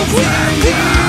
Don't you.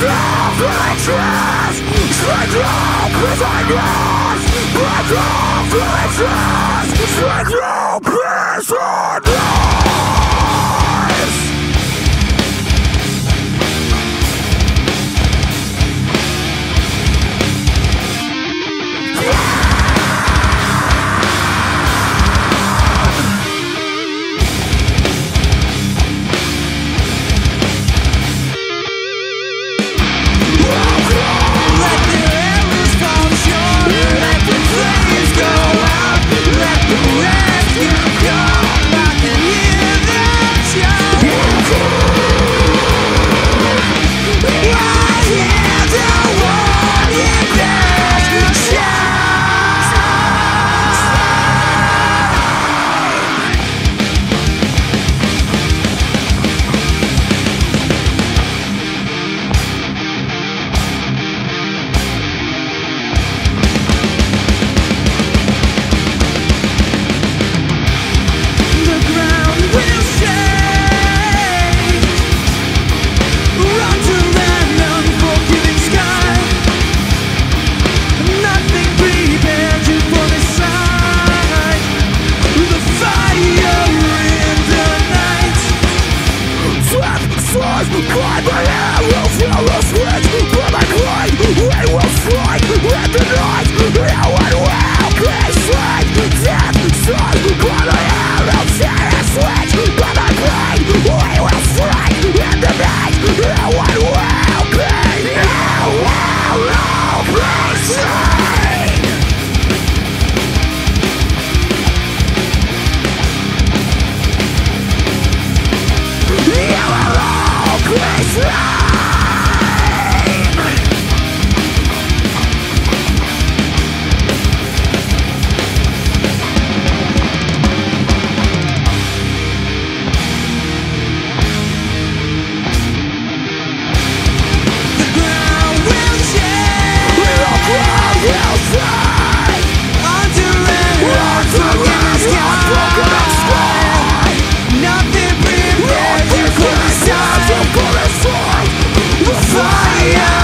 death riches Straight up is I guess Break off riches Straight up Fire